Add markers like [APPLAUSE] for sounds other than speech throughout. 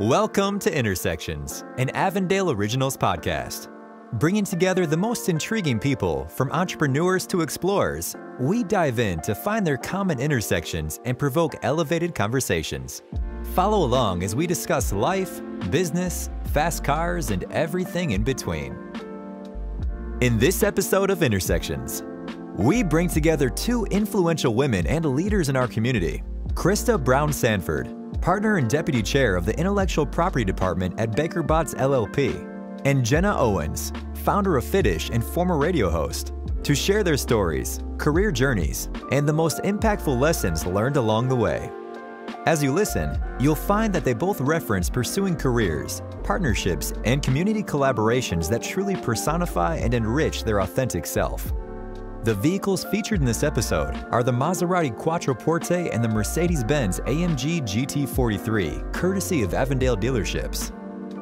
Welcome to Intersections, an Avondale Originals podcast. Bringing together the most intriguing people, from entrepreneurs to explorers, we dive in to find their common intersections and provoke elevated conversations. Follow along as we discuss life, business, fast cars, and everything in between. In this episode of Intersections, we bring together two influential women and leaders in our community Christa Brown Sanford, partner and deputy chair of the Intellectual Property Department at Baker Botts LLP, and Jenna Owens, founder of Fitish and former radio host, to share their stories, career journeys, and the most impactful lessons learned along the way. As you listen, you'll find that they both reference pursuing careers, partnerships, and community collaborations that truly personify and enrich their authentic self. The vehicles featured in this episode are the Maserati Quattroporte and the Mercedes-Benz AMG GT43, courtesy of Avondale dealerships.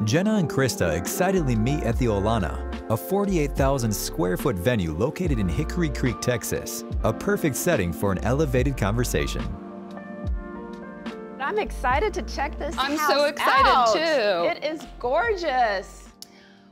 Jenna and Christa excitedly meet at the Olana, a 48,000 square foot venue located in Hickory Creek, Texas, a perfect setting for an elevated conversation. I'm excited to check this I'm house so excited out. too. It is gorgeous.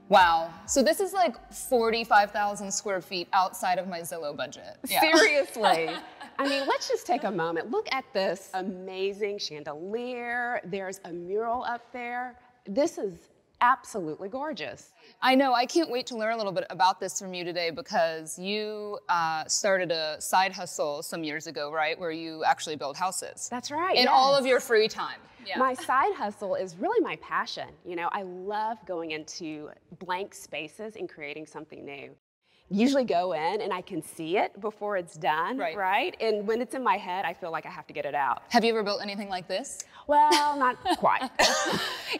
Wow. So this is like 45,000 square feet outside of my Zillow budget. Yeah. Seriously. [LAUGHS] I mean, let's just take a moment. Look at this amazing chandelier. There's a mural up there. This is absolutely gorgeous. I know. I can't wait to learn a little bit about this from you today because you uh, started a side hustle some years ago, right? Where you actually build houses. That's right. In yes. all of your free time. Yeah. My side hustle is really my passion. You know, I love going into blank spaces and creating something new. Usually go in and I can see it before it's done, Right. right? And when it's in my head, I feel like I have to get it out. Have you ever built anything like this? Well, not [LAUGHS] quite.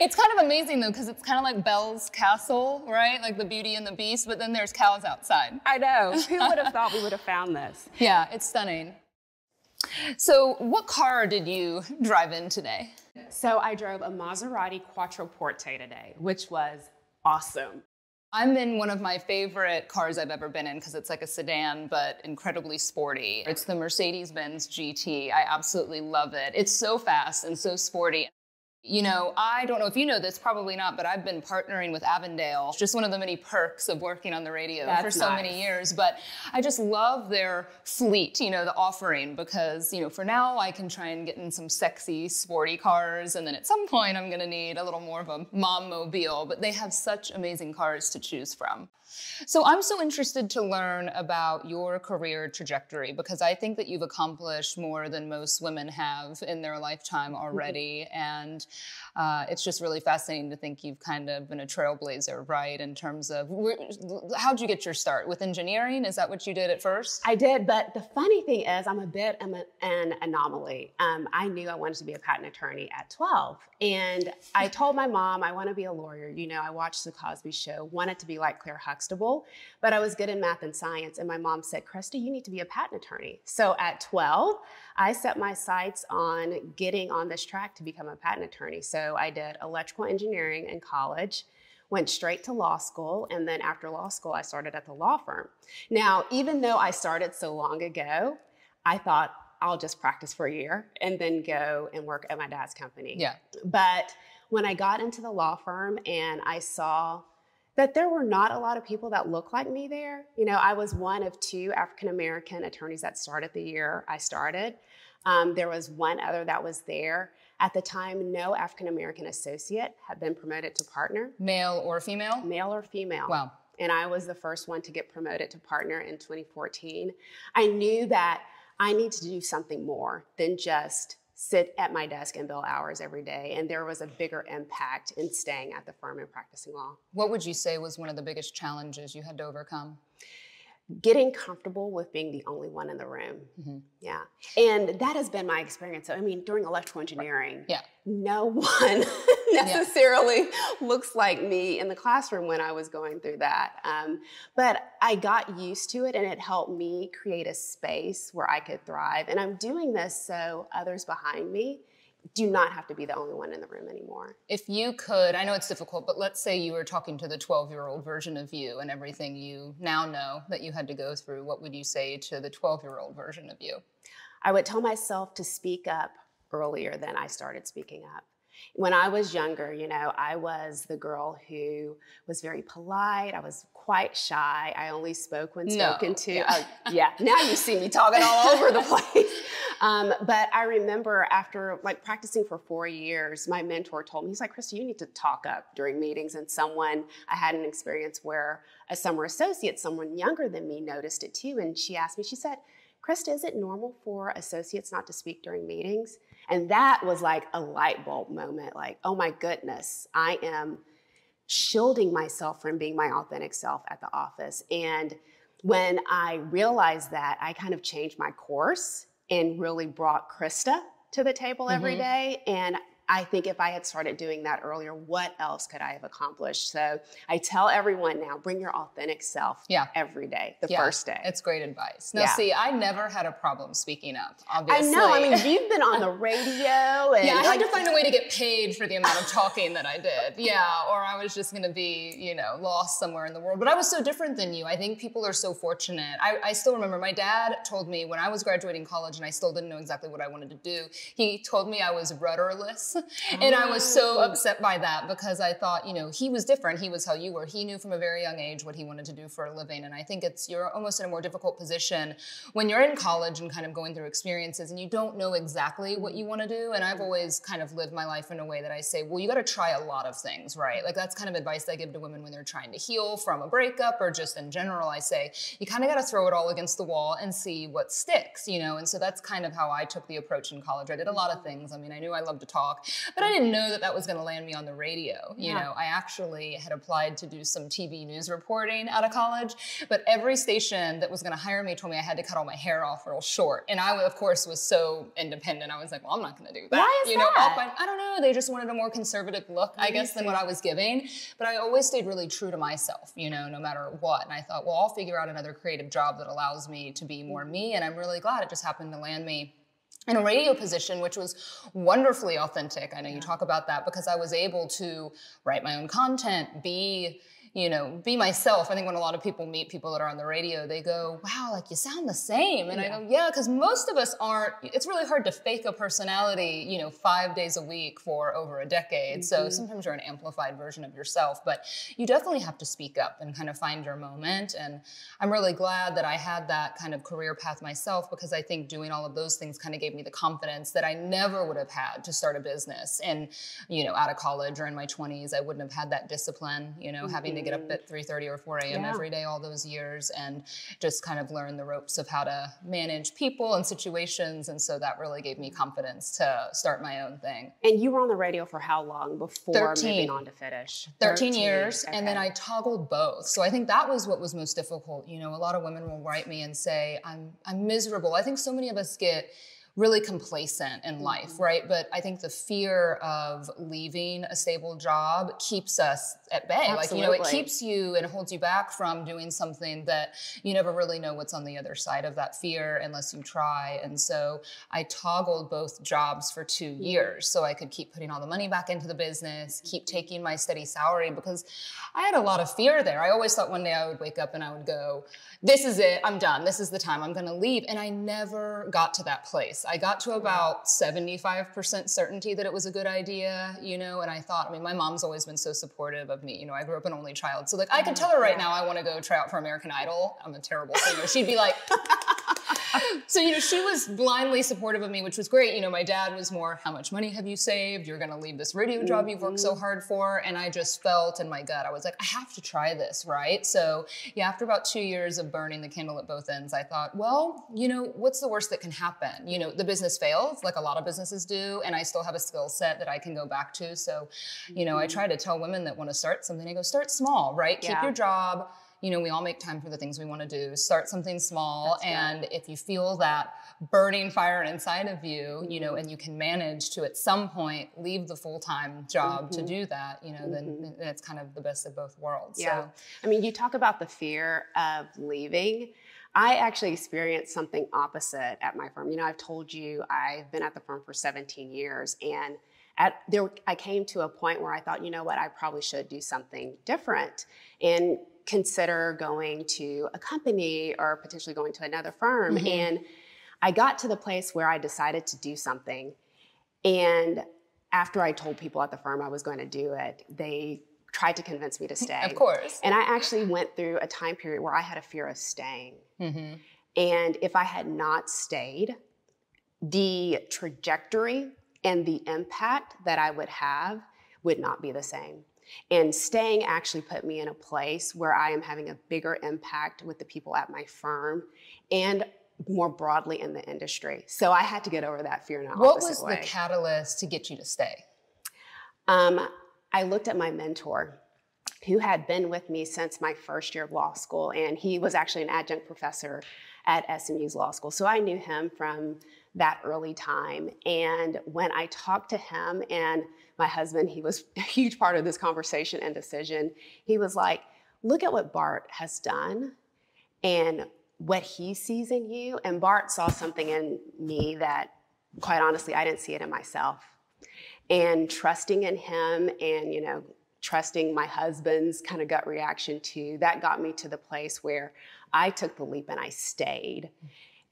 It's kind of amazing though, because it's kind of like Belle's castle, right? Like the Beauty and the Beast, but then there's cows outside. I know. [LAUGHS] Who would have thought we would have found this? Yeah, it's stunning. So, what car did you drive in today? So I drove a Maserati Quattroporte today, which was awesome. I'm in one of my favorite cars I've ever been in because it's like a sedan but incredibly sporty. It's the Mercedes Benz GT. I absolutely love it. It's so fast and so sporty. You know, I don't know if you know this, probably not, but I've been partnering with Avondale. It's just one of the many perks of working on the radio for so nice. many years. But I just love their fleet, you know, the offering because, you know, for now I can try and get in some sexy, sporty cars. And then at some point I'm going to need a little more of a mom mobile. But they have such amazing cars to choose from. So I'm so interested to learn about your career trajectory because I think that you've accomplished more than most women have in their lifetime mm-hmm. already. And uh, it's just really fascinating to think you've kind of been a trailblazer, right? In terms of where, how'd you get your start with engineering? Is that what you did at first? I did, but the funny thing is, I'm a bit of an anomaly. Um, I knew I wanted to be a patent attorney at 12, and I told my mom I want to be a lawyer. You know, I watched The Cosby Show, wanted to be like Claire Huxtable, but I was good in math and science. And my mom said, "Christa, you need to be a patent attorney." So at 12, I set my sights on getting on this track to become a patent attorney. So I did electrical engineering in college went straight to law school and then after law school i started at the law firm now even though i started so long ago i thought i'll just practice for a year and then go and work at my dad's company Yeah. but when i got into the law firm and i saw that there were not a lot of people that looked like me there you know i was one of two african american attorneys that started the year i started um, there was one other that was there at the time no african american associate had been promoted to partner Male or female? male or female. Wow. And I was the first one to get promoted to partner in 2014. I knew that I need to do something more than just sit at my desk and bill hours every day. And there was a bigger impact in staying at the firm and practicing law. What would you say was one of the biggest challenges you had to overcome? Getting comfortable with being the only one in the room. Mm-hmm. Yeah. And that has been my experience. So, I mean, during electrical engineering, Yeah. no [LAUGHS] one necessarily looks like me in the classroom when I was going through that. Um, but I got used to it and it helped me create a space where I could thrive. And I'm doing this so others behind me do not have to be the only one in the room anymore. If you could, I know it's difficult, but let's say you were talking to the 12 year old version of you and everything you now know that you had to go through, what would you say to the 12 year old version of you? I would tell myself to speak up earlier than I started speaking up. When I was younger, you know, I was the girl who was very polite. I was quite shy. I only spoke when spoken No, to. yeah. Oh, yeah. Now you see me talking all over the [LAUGHS] place. Um, but I remember after like practicing for four years, my mentor told me, he's like, Christa, you need to talk up during meetings. And someone, I had an experience where a summer associate, someone younger than me, noticed it too. And she asked me, she said, Christa, is it normal for associates not to speak during meetings? And that was like a light bulb moment like, oh my goodness, I am shielding myself from being my authentic self at the office. And when I realized that, I kind of changed my course and really brought Christa to the table every Mhm. day. And I think if I had started doing that earlier, what else could I have accomplished? So I tell everyone now bring your authentic self Yeah. every day, the Yeah, first day. It's great advice. Now, Yeah. see, I never had a problem speaking up, I obviously. know. I mean, you've been on the radio [LAUGHS] and yeah, I had like, to find a way to get paid for the amount of [LAUGHS] talking that I did. Yeah, or I was just going to be, you know, lost somewhere in the world. But I was so different than you. I think people are so fortunate. I, I still remember my dad told me when I was graduating college and I still didn't know exactly what I wanted to do. He told me I was rudderless, and I was so mm. upset by that because I thought, you know, he was different. He was how you were. He knew from a very young age what he wanted to do for a living, and I think it's you're almost in a more difficult position when you're in college and kind of going through experiences and you don't know exactly what you want to do. And I've always kind of lived my life in a way that I say, well, you got to try a lot of things, right? Like that's kind of advice I give to women when they're trying to heal from a breakup or just in general. I say, you kind of got to throw it all against the wall and see what sticks, you know? And so that's kind of how I took the approach in college. I did a lot of things. I mean, I knew I loved to talk, but I didn't know that that was going to land me on the radio. You Yeah. know, I actually had applied to do some TV news reporting out of college, but every station that was going to hire me told me I had to cut all my hair off real short. And I, of course, was so independent. I was like, well, I'm not going to do that. Why is you know, that? Find- I don't know. They just wanted a more conservative look, I guess, than what I was giving. But I always stayed really true to myself, you know, no matter what. And I thought, well, I'll figure out another creative job that allows me to be more mm-hmm. me. And I'm really glad it just happened to land me in a radio position, which was wonderfully authentic. I know you talk about that because I was able to write my own content, be you know, be myself. I think when a lot of people meet people that are on the radio, they go, wow, like you sound the same. And I go, yeah, because most of us aren't, it's really hard to fake a personality, you know, five days a week for over a decade. So mm-hmm. sometimes you're an amplified version of yourself, but you definitely have to speak up and kind of find your moment. And I'm really glad that I had that kind of career path myself because I think doing all of those things kind of gave me the confidence that I never would have had to start a business. And, you know, out of college or in my 20s, I wouldn't have had that discipline, you know, mm-hmm. having to get up at 3.30 or 4 a.m. Yeah. every day all those years and just kind of learn the ropes of how to manage people and situations. And so that really gave me confidence to start my own thing. and you were on the radio for how long before 13. moving on to Fitish? 13 years and then i toggled both so i think that was what was most difficult you know a lot of women will write me and say i'm i'm miserable i think so many of us get really complacent in life mm-hmm. right? But i think the fear of leaving a stable job keeps us at bay. Like you know it keeps you and holds you back from doing something that you never really know what's on the other side of that fear unless you try. And so i toggled both jobs for two years so i could keep putting all the money back into the business keep taking my steady salary because i had a lot of fear there. I always thought one day i would wake up and i would go this is it. I'm done. This is the time. I'm going to leave. And i never got to that place i got to about 75% certainty that it was a good idea you know and i thought i mean my mom's always been so supportive of me you know i grew up an only child so like i could tell her right now i want to go try out for american idol. I'm a terrible singer. She'd be like so you know she was blindly supportive of me which was great. You know my dad was more how much money have you saved? You're going to leave this radio job you've worked so mm-hmm. hard for. And i just felt in my gut i was like i have to try this right? So yeah after about two years of burning the candle at both ends i thought well you know what's the worst that can happen? You know the business fails like a lot of businesses do and i still have a skill set that i can go back to. So you know i mm-hmm. try to tell women that want to start something i go start small right? Keep your job you know, we all make time for the things we want to do. Start something small. That's right. and if you feel that burning fire inside of you, you know, mm-hmm. and you can manage to at some point leave the full time job to mm-hmm. do that, you know, then, mm-hmm. then it's kind of the best of both worlds. Yeah. So, I mean, you talk about the fear of leaving. I actually experienced something opposite at my firm. You know, I've told you I've been at the firm for 17 years and at there I came to a point where I thought, you know what, I probably should do something different and consider going to a company or potentially going to another firm. And I got to the place where I decided to do something and after I told people at the firm I was going to do it, they tried to convince me to [LAUGHS] stay. Of course. And I actually went through a time period where I had a fear of staying. Mm-hmm. And if I had not stayed, the trajectory and the impact that I would have would not be the same. And staying actually put me in a place where I am having a bigger impact with the people at my firm and more broadly in the industry. So I had to get over that fear now. What was way. the catalyst to get you to stay? Um, I looked at my mentor who had been with me since my first year of law school, and he was actually an adjunct professor at SMU's law school. So I knew him from that early time. And when I talked to him and my husband, he was [LAUGHS] a huge part of this conversation and decision. He was like, look at what Bart has done and what he sees in you. And Bart saw something in me that, quite honestly, I didn't see it in myself. And trusting in him and, you know, trusting my husband's kind of gut reaction to that got me to the place where I took the leap and I stayed.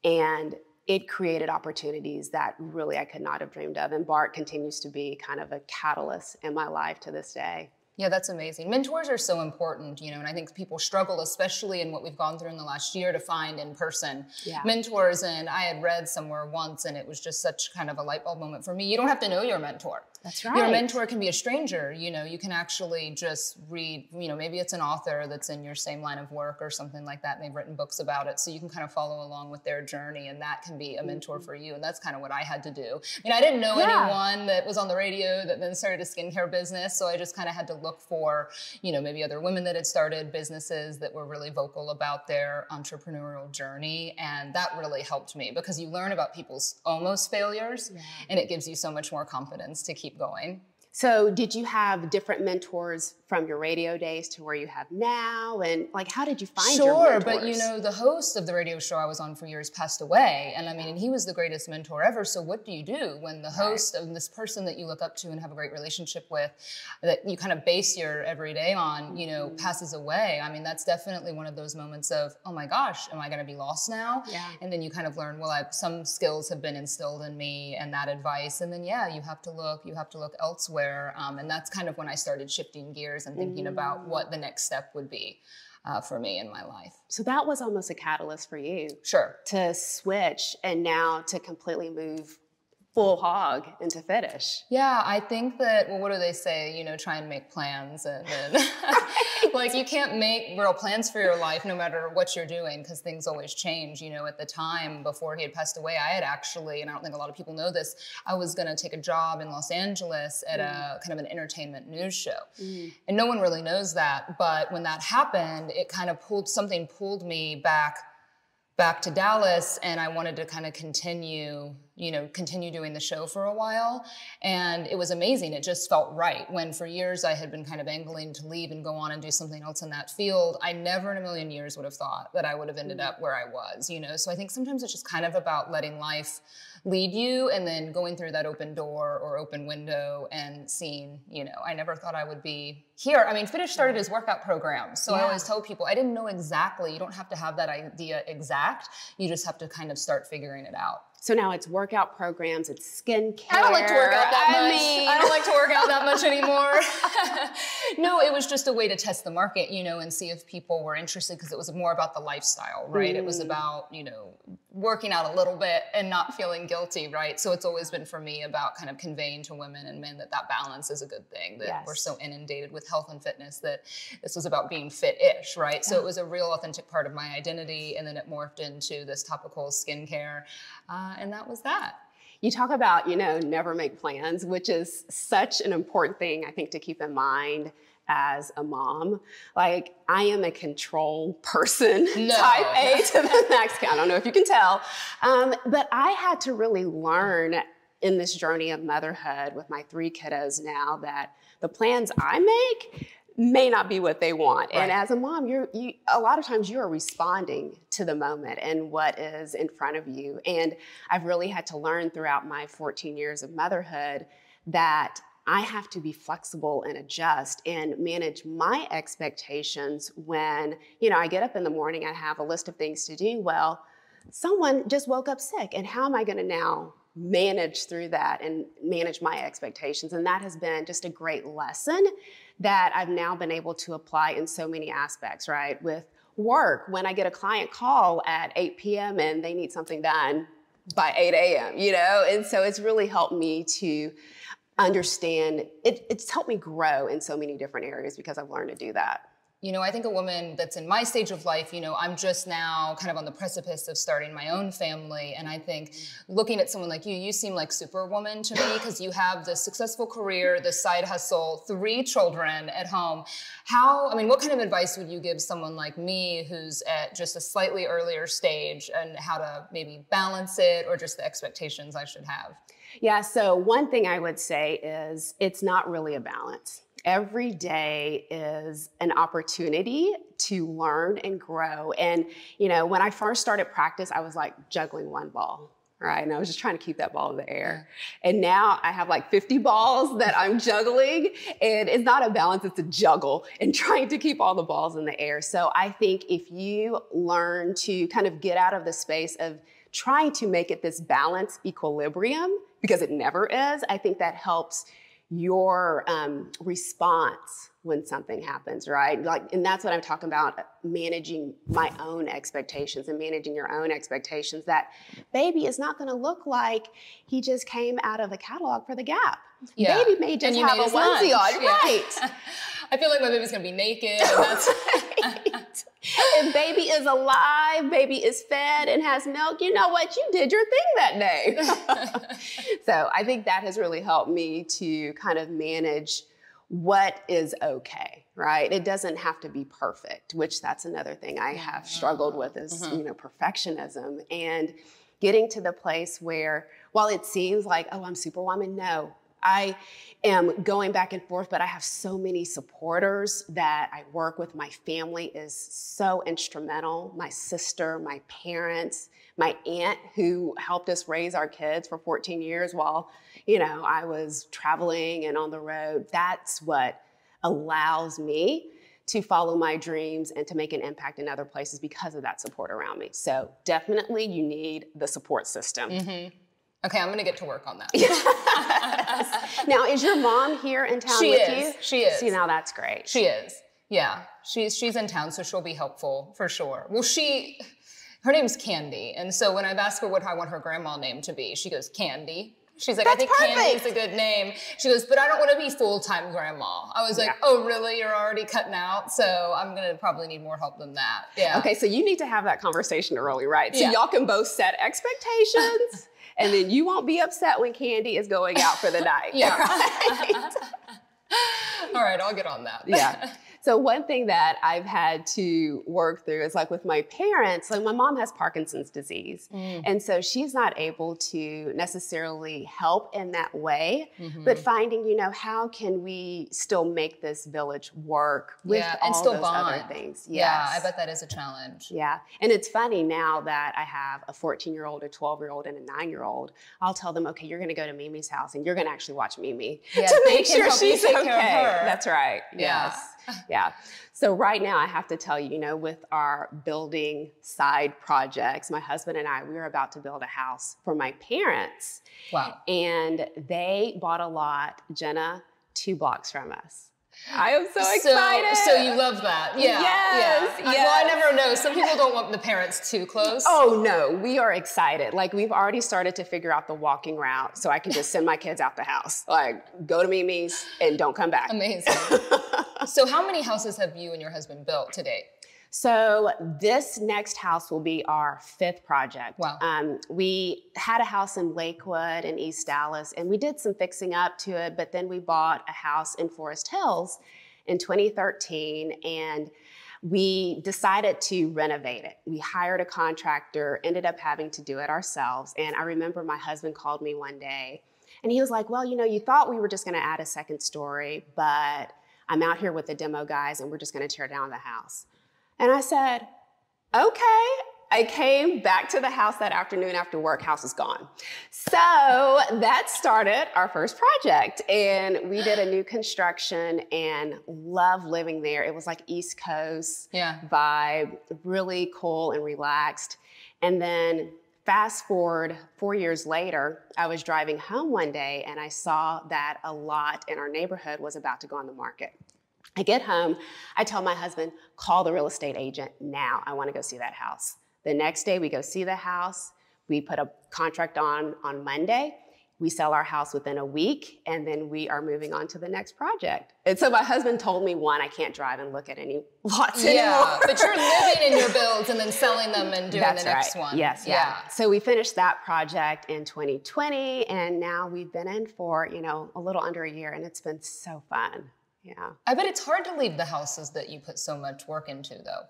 And it created opportunities that really I could not have dreamed of. And Bart continues to be kind of a catalyst in my life to this day. Yeah, that's amazing. Mentors are so important, you know, and I think people struggle, especially in what we've gone through in the last year, to find in person yeah. mentors. And I had read somewhere once, and it was just such kind of a light bulb moment for me. You don't have to know your mentor. That's right. Your mentor can be a stranger. You know, you can actually just read, you know, maybe it's an author that's in your same line of work or something like that, and they've written books about it. So you can kind of follow along with their journey, and that can be a mentor mm-hmm. for you. And that's kind of what I had to do. I mean, I didn't know yeah. anyone that was on the radio that then started a skincare business. So I just kind of had to look for, you know, maybe other women that had started businesses that were really vocal about their entrepreneurial journey. And that really helped me because you learn about people's almost failures yeah. and it gives you so much more confidence to keep keep going. So, did you have different mentors from your radio days to where you have now? And like, how did you find sure, your mentors? but you know, the host of the radio show I was on for years passed away. And I mean, and he was the greatest mentor ever. So, what do you do when the host right. of this person that you look up to and have a great relationship with, that you kind of base your everyday on, you know, mm-hmm. passes away? I mean, that's definitely one of those moments of, oh my gosh, am I going to be lost now? Yeah. And then you kind of learn, well, I've, some skills have been instilled in me and that advice. And then, yeah, you have to look, you have to look elsewhere. Um, and that's kind of when I started shifting gears and thinking mm. about what the next step would be uh, for me in my life. So that was almost a catalyst for you. Sure. To switch and now to completely move full hog into Fitish. Yeah, I think that, well, what do they say? You know, try and make plans. And, and [LAUGHS] [LAUGHS] like, you can't make real plans for your life no matter what you're doing because things always change. You know, at the time before he had passed away, I had actually, and I don't think a lot of people know this, I was going to take a job in Los Angeles at mm. a kind of an entertainment news show. Mm. And no one really knows that. But when that happened, it kind of pulled, something pulled me back back to Dallas and I wanted to kind of continue, you know, continue doing the show for a while. And it was amazing. It just felt right. When for years I had been kind of angling to leave and go on and do something else in that field, I never in a million years would have thought that I would have ended mm-hmm. up where I was, you know. So I think sometimes it's just kind of about letting life lead you and then going through that open door or open window and seeing, you know, I never thought I would be here. I mean, Fitish started his workout program So yeah. I always tell people, I didn't know exactly. You don't have to have that idea exact. You just have to kind of start figuring it out. So now it's workout programs, it's skincare. I don't like to work out that I much. Mean... I don't like to work out that much anymore. [LAUGHS] [LAUGHS] no, it was just a way to test the market, you know, and see if people were interested because it was more about the lifestyle, right? Mm. It was mm. about, you know, working out a little bit and not feeling guilty, right? So it's always been for me about kind of conveying to women and men that that balance is a good thing, that yes. we're so inundated with health and fitness that this was about being fit-ish, right? Yeah. So it was a real authentic part of my identity and then it morphed into this topical skincare. Uh, and that was that you talk about you know never make plans which is such an important thing i think to keep in mind as a mom like i am a control person [LAUGHS] no. type a to the [LAUGHS] max i don't know if you can tell um, but i had to really learn in this journey of motherhood with my three kiddos now that the plans i make may not be what they want. Right. And as a mom, you're you a lot of times you are responding to the moment and what is in front of you. And I've really had to learn throughout my 14 years of motherhood that I have to be flexible and adjust and manage my expectations when, you know, I get up in the morning, I have a list of things to do. Well, someone just woke up sick, and how am I going to now manage through that and manage my expectations. And that has been just a great lesson that I've now been able to apply in so many aspects, right? With work, when I get a client call at 8 p.m. and they need something done by 8 a.m., you know? And so it's really helped me to understand, it, it's helped me grow in so many different areas because I've learned to do that. You know, I think a woman that's in my stage of life, you know, I'm just now kind of on the precipice of starting my own family. And I think looking at someone like you, you seem like superwoman to me because you have the successful career, the side hustle, three children at home. How, I mean, what kind of advice would you give someone like me who's at just a slightly earlier stage and how to maybe balance it or just the expectations I should have? Yeah, so one thing I would say is it's not really a balance every day is an opportunity to learn and grow. And, you know, when I first started practice, I was like juggling one ball. Right. And I was just trying to keep that ball in the air. And now I have like 50 balls that I'm juggling. And it's not a balance, it's a juggle and trying to keep all the balls in the air. So I think if you learn to kind of get out of the space of trying to make it this balance equilibrium, because it never is, I think that helps your um, response when something happens, right? Like, and that's what I'm talking about managing my own expectations and managing your own expectations. That baby is not going to look like he just came out of the catalog for the Gap. Yeah. Baby may just have a onesie on, yeah. right? [LAUGHS] I feel like my baby's going to be naked. [LAUGHS] And baby is alive, baby is fed and has milk, you know what? You did your thing that day. [LAUGHS] so I think that has really helped me to kind of manage what is okay, right? It doesn't have to be perfect, which that's another thing I have struggled with is, mm-hmm. you know, perfectionism and getting to the place where while it seems like, oh, I'm superwoman, no, I am going back and forth, but I have so many supporters that I work with. My family is so instrumental. My sister, my parents, my aunt who helped us raise our kids for 14 years while, you know, I was traveling and on the road. That's what allows me to follow my dreams and to make an impact in other places because of that support around me. So definitely you need the support system. Mm-hmm. Okay, I'm gonna get to work on that. [LAUGHS] now, is your mom here in town she with is. you? She is. See, now that's great. She is. Yeah, she's she's in town, so she'll be helpful for sure. Well, she, her name's Candy, and so when I've asked her what I want her grandma name to be, she goes Candy. She's like, That's I think perfect. Candy's a good name. She goes, but I don't want to be full time grandma. I was like, Yeah. oh, really? You're already cutting out? So I'm going to probably need more help than that. Yeah. Okay, so you need to have that conversation early, right? So Yeah. y'all can both set expectations, [LAUGHS] and then you won't be upset when Candy is going out for the night. [LAUGHS] Yeah. right? [LAUGHS] All right, I'll get on that. yeah. [LAUGHS] So one thing that I've had to work through is like with my parents, like my mom has Parkinson's disease. Mm. And so she's not able to necessarily help in that way, Mhm. but finding, you know, how can we still make this village work with Yeah, all and still those other bond. things? Yeah, I bet that is a challenge. Yeah. And it's funny now that I have a 14 year old, a 12 year old, and a nine year old. I'll tell them, okay, you're going to go to Mimi's house and you're going to actually watch Mimi Yeah, [LAUGHS] to make sure she's okay. care of her. That's right. Yes. Yeah. [LAUGHS] So right now I have to tell you, you know, with our building side projects, my husband and I, we were about to build a house for my parents. Wow. And they bought a lot, Jenna, two blocks from us. I am so excited. So, you love that. Yeah. Yes, yeah. I- Well, I never know. Some people don't want the parents too close. Oh no, we are excited. Like we've already started to figure out the walking route so I can just send my kids out the house. Like go to Mimi's and don't come back. Amazing. [LAUGHS] so, how many houses have you and your husband built to date? So this next house will be our fifth project. Wow. Um, we had a house in Lakewood in East Dallas, and we did some fixing up to it, but then we bought a house in Forest Hills in 2013, and we decided to renovate it. We hired a contractor, ended up having to do it ourselves. And I remember my husband called me one day, and he was like, Well, you know, you thought we were just gonna add a second story, but I'm out here with the demo guys, and we're just gonna tear down the house. And I said, okay. I came back to the house that afternoon after work, house is gone. So that started our first project. And we did a new construction and love living there. It was like East Coast Yeah. vibe, really cool and relaxed. And then fast forward four years later, I was driving home one day and I saw that a lot in our neighborhood was about to go on the market. I get home, I tell my husband, call the real estate agent now. I want to go see that house. The next day, we go see the house. We put a contract on on Monday we sell our house within a week and then we are moving on to the next project. And so my husband told me one, I can't drive and look at any [LAUGHS] lots yeah, anymore. but you're [LAUGHS] living in your builds and then selling them and doing That's the next right. one. Yes, yeah. yeah. So we finished that project in 2020 and now we've been in for, you know, a little under a year and it's been so fun. Yeah. I bet it's hard to leave the houses that you put so much work into though.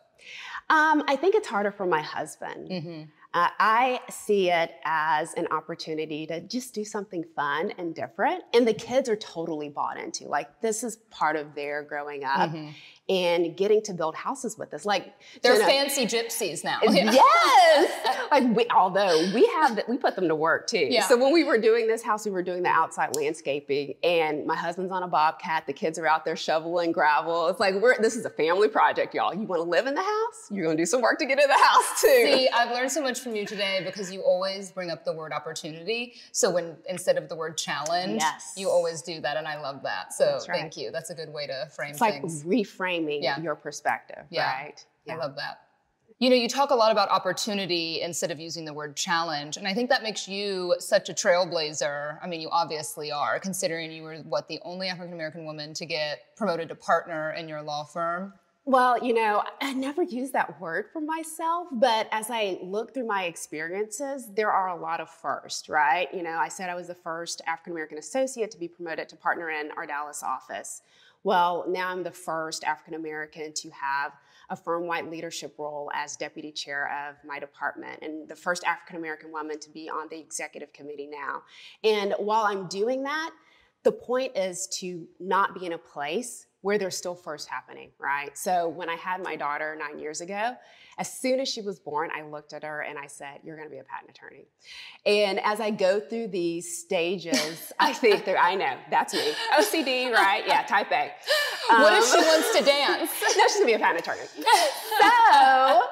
Um, I think it's harder for my husband. Mm-hmm. Uh, I see it as an opportunity to just do something fun and different. And the kids are totally bought into like this is part of their growing up. Mm-hmm and getting to build houses with us. Like they're fancy gypsies now. yes. [LAUGHS] like we, although we have that, we put them to work too. Yeah. So when we were doing this house, we were doing the outside landscaping, and my husband's on a bobcat. The kids are out there shoveling gravel. It's like we're this is a family project, y'all. You want to live in the house? You're gonna do some work to get in the house too. See, I've learned so much from you today because you always bring up the word opportunity. So when instead of the word challenge, yes. you always do that, and I love that. So right. thank you. That's a good way to frame it's things. like reframe framing yeah. your perspective, yeah. right? Yeah. I love that. You know, you talk a lot about opportunity instead of using the word challenge. And I think that makes you such a trailblazer. I mean, you obviously are, considering you were, what, the only African American woman to get promoted to partner in your law firm. Well, you know, I never use that word for myself, but as I look through my experiences, there are a lot of first, right? You know, I said I was the first African American associate to be promoted to partner in our Dallas office. Well, now I'm the first African American to have a firm wide leadership role as deputy chair of my department and the first African American woman to be on the executive committee now. And while I'm doing that, the point is to not be in a place where they're still first happening, right? So when I had my daughter nine years ago, as soon as she was born, I looked at her and I said, You're gonna be a patent attorney. And as I go through these stages, [LAUGHS] I think that I know, that's me. OCD, right? Yeah, type A. Um, what if she um, wants to dance? [LAUGHS] no, she's gonna be a patent attorney. [LAUGHS] So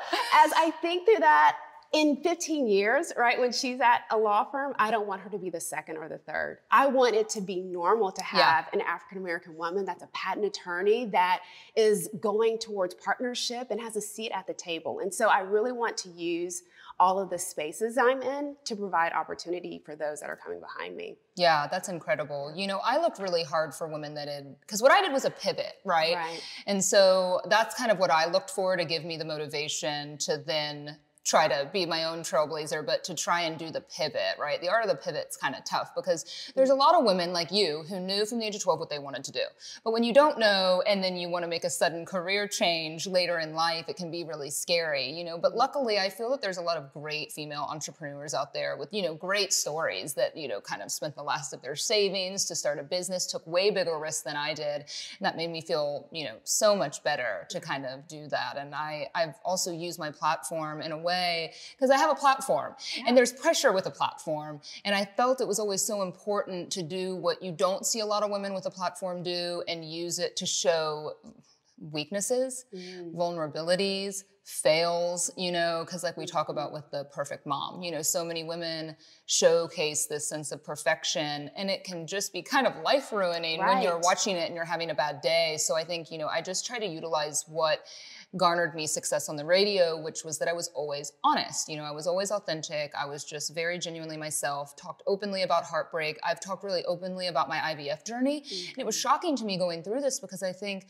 as I think through that, in 15 years, right, when she's at a law firm, I don't want her to be the second or the third. I want it to be normal to have yeah. an African American woman that's a patent attorney that is going towards partnership and has a seat at the table. And so I really want to use all of the spaces I'm in to provide opportunity for those that are coming behind me. Yeah, that's incredible. You know, I looked really hard for women that had, because what I did was a pivot, right? Right. And so that's kind of what I looked for to give me the motivation to then try to be my own trailblazer, but to try and do the pivot, right? The art of the pivot's kind of tough because there's a lot of women like you who knew from the age of 12 what they wanted to do. But when you don't know and then you want to make a sudden career change later in life, it can be really scary, you know? But luckily, I feel that there's a lot of great female entrepreneurs out there with, you know, great stories that, you know, kind of spent the last of their savings to start a business, took way bigger risks than I did. And that made me feel, you know, so much better to kind of do that. And I, I've also used my platform in a way way because I have a platform yeah. and there's pressure with a platform. And I felt it was always so important to do what you don't see a lot of women with a platform do and use it to show weaknesses, mm. vulnerabilities, fails, you know, because like we talk about with the perfect mom, you know, so many women showcase this sense of perfection and it can just be kind of life ruining right. when you're watching it and you're having a bad day. So I think, you know, I just try to utilize what garnered me success on the radio, which was that I was always honest. You know, I was always authentic. I was just very genuinely myself, talked openly about heartbreak. I've talked really openly about my IVF journey. Mm-hmm. And it was shocking to me going through this because I think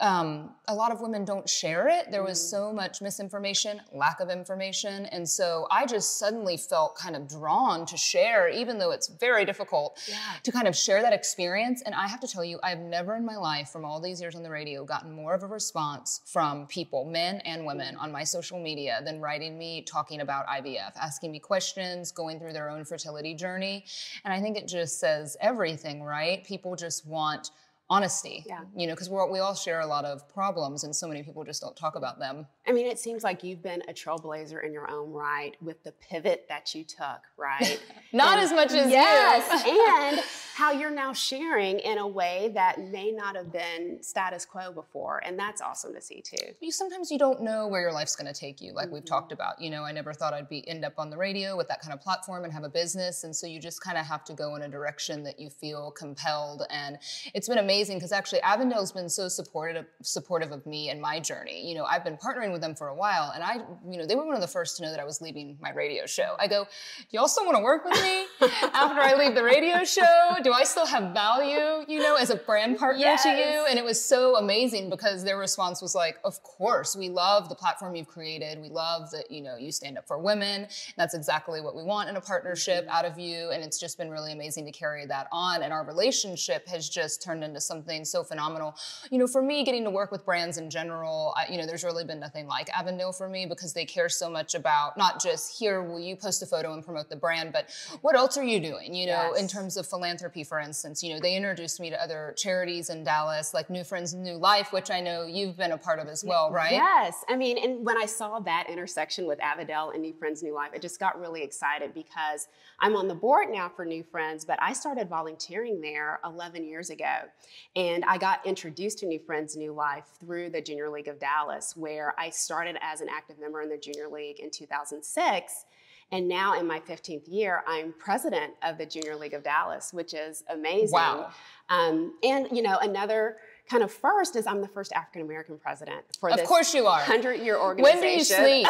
um, a lot of women don't share it. There was mm. so much misinformation, lack of information. And so I just suddenly felt kind of drawn to share, even though it's very difficult yeah. to kind of share that experience. And I have to tell you, I've never in my life, from all these years on the radio, gotten more of a response from people, men and women, on my social media than writing me, talking about IVF, asking me questions, going through their own fertility journey. And I think it just says everything, right? People just want honesty. Yeah. You know, because we we all share a lot of problems, and so many people just don't talk about them. I mean, it seems like you've been a trailblazer in your own right with the pivot that you took, right? [LAUGHS] Not And- as much as yes, [LAUGHS] and how you're now sharing in a way that may not have been status quo before, and that's awesome to see too. you sometimes you don't know where your life's going to take you like we've Mhm. talked about you know i never thought i'd be end up on the radio with that kind of platform and have a business and so you just kind of have to go in a direction that you feel compelled and it's been amazing because actually avondale's been so supportive supportive of me and my journey. You know i've been partnering with them for a while and i you know they were one of the first to know that i was leaving my radio show. I go do y'all still want to work with me [LAUGHS] after i leave the radio show? Do i still have value you know as a brand partner to you? And it was so amazing because their response was like of course we love the platform you've created. We love that you know you stand up for women. That's exactly what we want in a partnership mm-hmm. out of you and it's just been really amazing to carry that on and our relationship has just turned into something so phenomenal you know for me getting to work with brands in general I, you know there's really been nothing like avondale for me because they care so much about not just here will you post a photo and promote the brand but what else are you doing you know in terms of philanthropy for instance you know they introduced me to other charities in dallas like new friends new life which i know you've been a part of as well right Yes. I mean, and when I saw that intersection with Avondale and New Friends, New Life, I just got really excited because I'm on the board now for New Friends, but I started volunteering there 11 years ago. And I got introduced to New Friends, New Life through the Junior League of Dallas, where I started as an active member in the Junior League in 2006. And now in my 15th year, I'm president of the Junior League of Dallas, which is amazing. Wow. Um, and, you know, another kind of first is I'm the first African American president for of this course you are 100 year organization. when do you sleep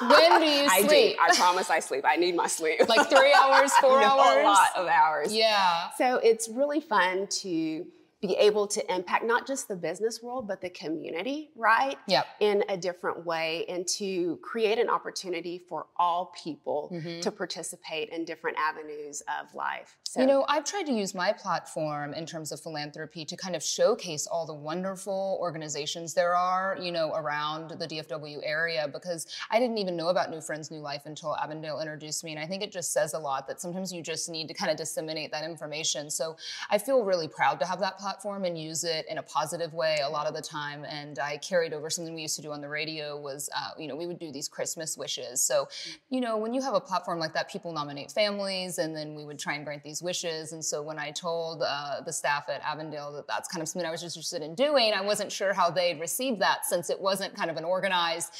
when do you sleep? [LAUGHS] I do. I promise I sleep. I need my sleep. like three hours four [LAUGHS] No, hours A lot of hours. yeah So it's really fun to be able to impact not just the business world, but the community, right? Yep. In a different way and to create an opportunity for all people Mhm. to participate in different avenues of life. So You know, I've tried to use my platform in terms of philanthropy to kind of showcase all the wonderful organizations there are, you know, around the DFW area because I didn't even know about New Friends, New Life until Avondale introduced me. And I think it just says a lot that sometimes you just need to kind of disseminate that information. So I feel really proud to have that platform and use it in a positive way a lot of the time. And I carried over something we used to do on the radio was, uh, you know, we would do these Christmas wishes. So, you know, when you have a platform like that, people nominate families and then we would try and grant these wishes. And so when I told uh, the staff at Avondale that that's kind of something I was just interested in doing, I wasn't sure how they'd receive that since it wasn't kind of an organized,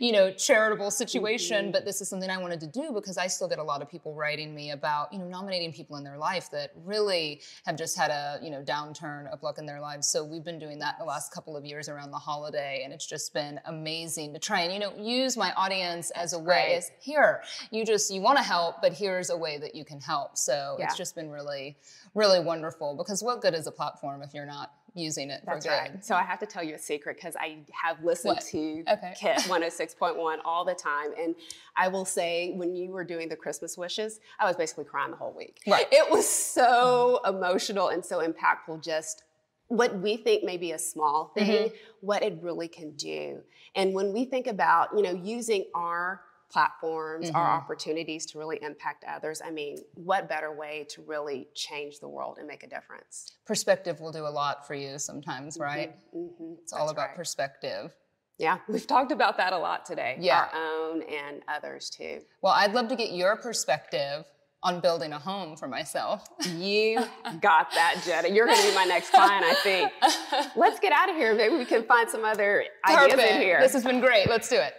you know, charitable situation. But this is something I wanted to do because I still get a lot of people writing me about, you know, nominating people in their life that really have just had a, you know, downturn of luck in their lives. So we've been doing that the last couple of years around the holiday. And it's just been amazing to try and, you know, use my audience as a way is here, you just, you want to help, but here's a way that you can help. So Yeah. it's just been really, really wonderful because what good is a platform if you're not using it That's for good? right. So I have to tell you a secret because I have listened What? to Okay. KISS [LAUGHS] 106.1 all the time. And I will say, when you were doing the Christmas wishes, I was basically crying the whole week. Right. It was so emotional and so impactful, just what we think may be a small thing, mm-hmm. what it really can do. And when we think about, you know, using our platforms, our Mhm. opportunities to really impact others, I mean, what better way to really change the world and make a difference? Perspective will do a lot for you sometimes, right? Mhm. It's all about right. perspective. Yeah, [LAUGHS] we've talked about that a lot today. Yeah. Our own and others too. Well, I'd love to get your perspective on building a home for myself. You got that, Jenna. You're going to be my next client, I think. [LAUGHS] Let's get out of here. Maybe we can find some other ideas in here. This has been great. Let's do it.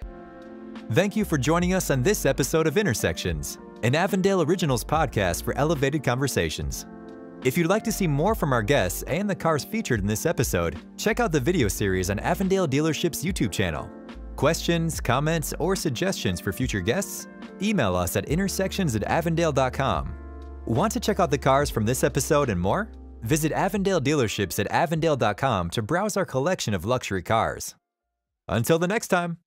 Thank you for joining us on this episode of Intersections, an Avondale Originals podcast for elevated conversations. If you'd like to see more from our guests and the cars featured in this episode, check out the video series on Avondale Dealership's YouTube channel. Questions, comments, or suggestions for future guests? Email us at intersections at avondale.com. Want to check out the cars from this episode and more? Visit Avondale Dealerships at avondale.com to browse our collection of luxury cars. Until the next time.